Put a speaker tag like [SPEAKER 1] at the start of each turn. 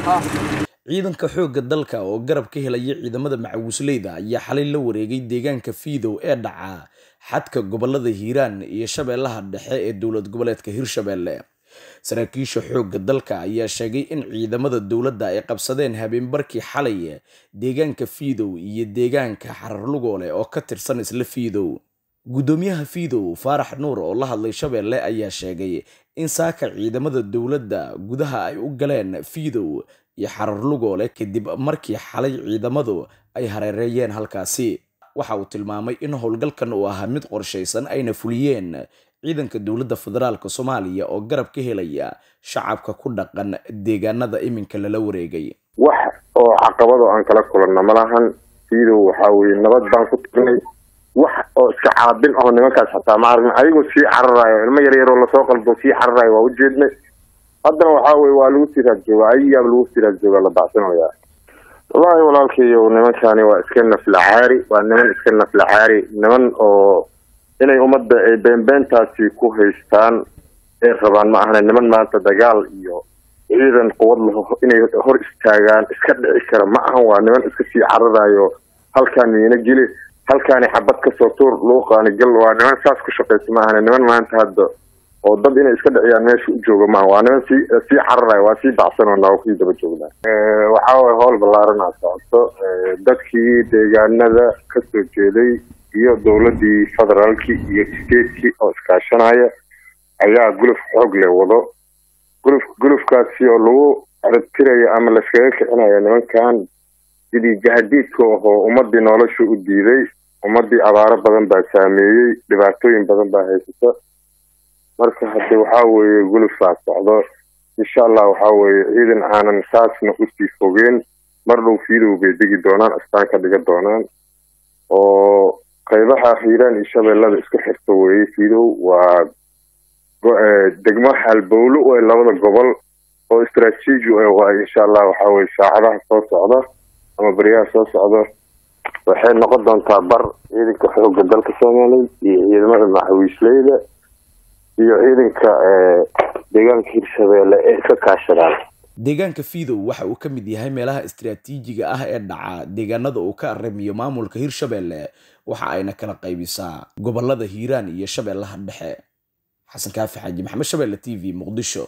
[SPEAKER 1] ciidanka xoogga dalka oo garab ka helaya ciidamada macawisleyda ayaa xalay la wareegay deegaanka fiidow ee dhaca xadka gobollada hiiraan iyo shabeellaha dhexe ee dowlad goboleedka hirshabelle saraakiisha xoogga dalka ayaa sheegay in ciidamada dowladda ay qabsadeen habeenbarkii xalay deegaanka fiidow iyo deegaanka xararlugoole oo ka tirsan isla fiidow. Guddoomiyaha fiidow faarax nuur oo la hadlay shabeelle ayaa sheegay in saaka ciidamada dowladda gudaha ay u galeen fiidow iyo xararlugoole kadib markii xalay ciidamadu ay hareereeyeen halkaasi. Waxa uu tilmaamay in howlgalkan uu ahaa mid qorshaysan ayna fuliyeen ciidanka dowladda federaalk soomaaliya oo garab ka helaya shacabka ku dhaqan deegaanada iminka lala wareegay.
[SPEAKER 2] Wax oo caqabado aan kala kulanna malahan fiidow waxaa weye nabad baan ku tirnay wax oo iska caabin aho nimankaas xataa ma aragna ayagoo sii cararayo ilmo yar yaroo la soo qalbo sii cararayo waa ujeednay haddana waxaa weye waa lagu sii raadjooga ayayaaba lagu sii raadjooga la bacsanayaa wallahi walaalkayo nimankani waa iska naflacaari waa niman iska naflacaari niman oo inay ummadda ay beenbeentaasi ku haystaan ay rabaan ma ahna niman maanta dagaal iyo ciidan quwad laho inay hor istaagaan iska dhici kara ma ahan waa niman iska sii cararayo halkaan miina geli halkaani xabad ka soo tuur luuqaani gal waa niman saas ku shaqaysa ma ahna niman maanta hadda oo dad inay iska dhiciyaan meesha u jooga maaha waa niman sii sii cararayo waa sii bacsanona waa ku sii daba joognaa waxaa waye howl ballaaran aa socoto dadkii deegaanada ka soo jeeday iyo dowladii federaalki iyo stateki oo iskaashanaya ayaa guluf xoog leh wado. Guluf gulufkaasi oo lagu ciribtirayo ama laskaga kicinayo nimankan sidii jahadiidka ahoo ummadii nolosha u diiday ummadii abaaro badan baa saameeyey dhibaatooyin badan baa haysata marka hadde waxaa weeye gulufaa socdo insha allah waxaa weeye ciidan aanan saasna u sii fogeen. Mar dhow fiidow bay degi doonaan astaan ka dhiga doonaan. Oo qaybaha hiiraan iyo shabeellada isku xirta weeye fiidow waa degmo halbowlo ee labada gobol oo istraatiiji waay insha allah waxaa weye saacadaha soo socda ama beryaha soo socda waxay noqon doontaa bar ciidanka xoogga dalka soomaaliya iyo ciidamada macawiisleyda iyo ciidanka deegaanka hirshabeelle ee ka kaashadaan
[SPEAKER 1] deegaanka fiidow waxa uu ka mid yahay meelaha istraatiijiga ah ee dhaca deegaanada uu ka arrimiyo maamulka hirshabelle waxa ayna kala qaybisaa gobollada hiiraan iyo shabeellaha dhexe. Xasan kaafi xaaji maxamed shabeelle t v muqdisho